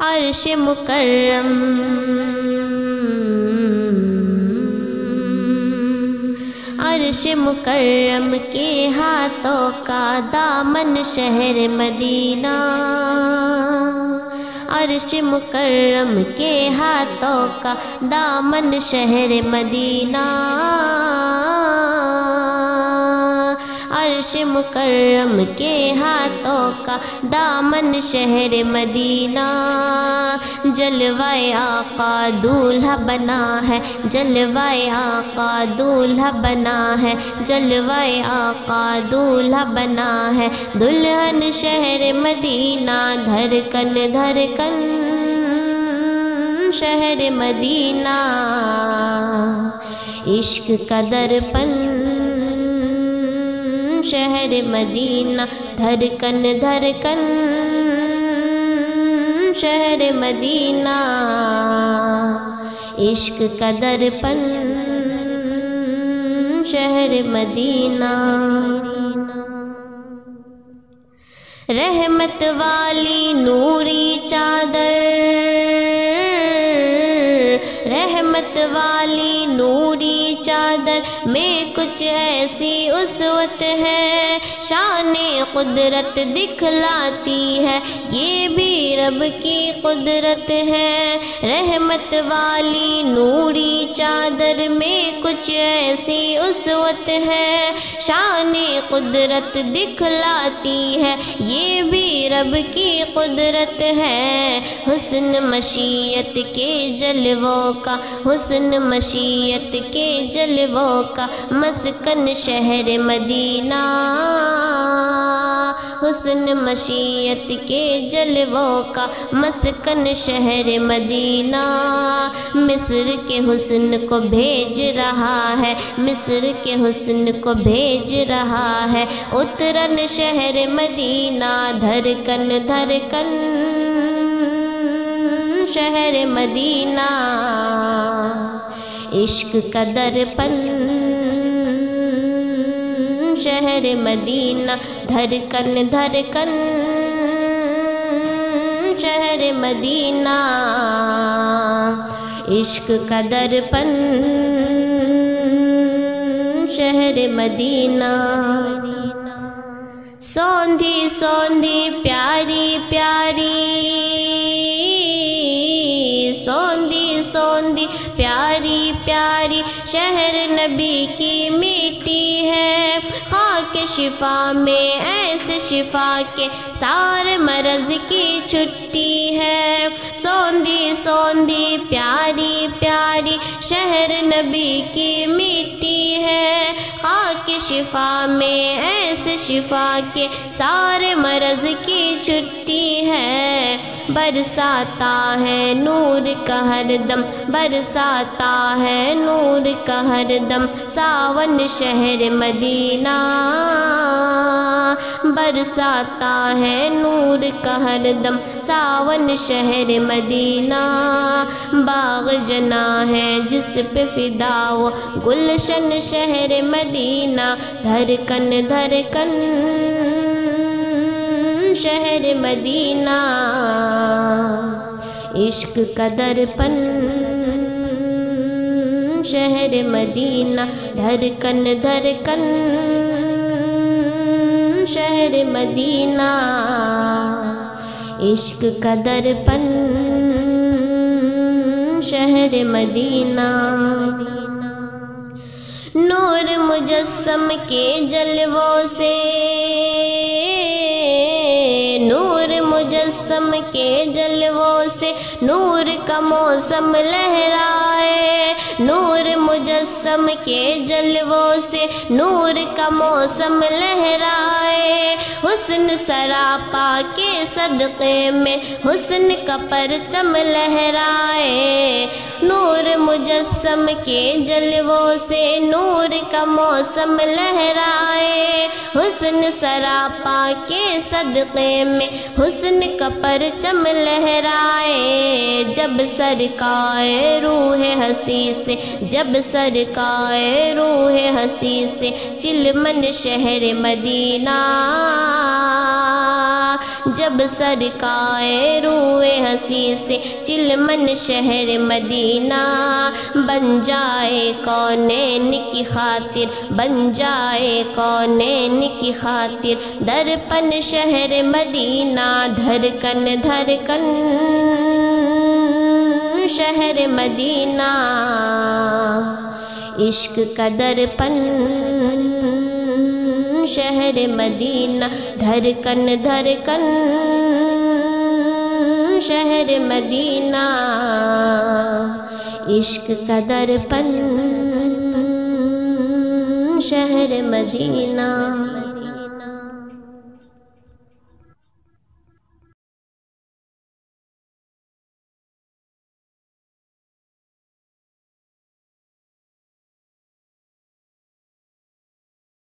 عرش مکرم۔ عرش مکرم کے ہاتھوں کا دامن شہر مدینہ۔ عرش مکرم کے ہاتھوں کا دامن شہر مدینہ۔ مکرم کے ہاتھوں کا دامن شہر مدینہ۔ جلوائے آقا دولہا بنا ہے، جلوائے آقا دولہا بنا ہے، جلوائے آقا دولہا بنا ہے۔ دلہن شہر مدینہ، دھرکن دھرکن شہر مدینہ۔ عشق کا درپن شہر مدینہ دھرکن دھرکن شہر مدینہ۔ عشق کا درپن، شہر مدینہ۔ رحمت والی نوری چادر رحمت والی نوری چادر میں کچھ ایسی اسوت ہے، شان قدرت دکھلاتی ہے۔ یہ بھی رب کی قدرت ہے۔ رحمت والی نوری چادر میں کچھ ایسی اسوت ہے، شان قدرت دکھلاتی ہے۔ یہ بھی رب کی قدرت ہے۔ حسن مشیت کے جلووں کا، حسن مشیت کے جلووں کا، مسکن شہر مدینہ۔ حسن مشیت کے جلووں کا، مسکن شہر مدینہ۔ مصر کے حسن کو بھیج رہا ہے، مصر کے حسن کو بھیج رہا ہے۔ اترن شہر مدینہ، دھرکن دھرکن۔ شہر مدینہ، عشق کا درپن۔ شہر مدینہ دھرکن دھرکن شہر مدینہ، عشق کا درپن۔ شہر مدینہ۔ سوندھی سوندھی، پیاری پیاری۔ سوندھی پیاری پیاری شہر نبی کی مٹی ہے۔ خاک شفا میں ایسے شفا کے سارے مرض کی چھٹی ہے۔ سوندھی سوندھی پیاری پیاری شہر نبی کی مٹی ہے۔ خاک شفا میں ایسے شفا کے سارے مرض کی چھٹی ہے۔ برساتا ہے نور کا ہر دم، برساتا ہے نور کا ہر دم۔ ساون شہر مدینہ، برساتا ہے نور کا ہر دم۔ ساون شہر مدینہ، باغ جنا ہے جس پہ فدا ہو۔ گلشن شہر مدینہ، دھرکن دھرکن۔ شہر مدینہ۔ عشق کا درپن شہر مدینہ دھرکن دھرکن شہر مدینہ۔ عشق کا درپن شہر مدینہ۔ نور مجسم کے جلووں سے مجسم کے جلووں سے نور کا موسم لہرائے۔ نور مجسم کے جلووں سے نور کا موسم لہرائے۔ حسن سراپا کے صدقے میں حسن کا پرچم لہرائے۔ نور مجسم کے جلووں سے کا موسم لہرائے، حسن سراپا کے صدقے میں حسن کا پرچم لہرائے۔ جب سرکائے روح ہنسی سے، جب سرکائے روح ہنسی سے، چلمن شہر مدینہ جب سرکائے روئے ہنسی سے چلمن شہر مدینہ، بن جائے کونین کی خاطر، بن جائے کونین کی خاطر۔ درپن شہر مدینہ دھڑکن دھڑکن شہر مدینہ، عشق کا درپن۔ شہر مدینہ دھڑکن دھڑکن۔ شہر مدینہ عشق کا درپن۔ شہر مدینہ۔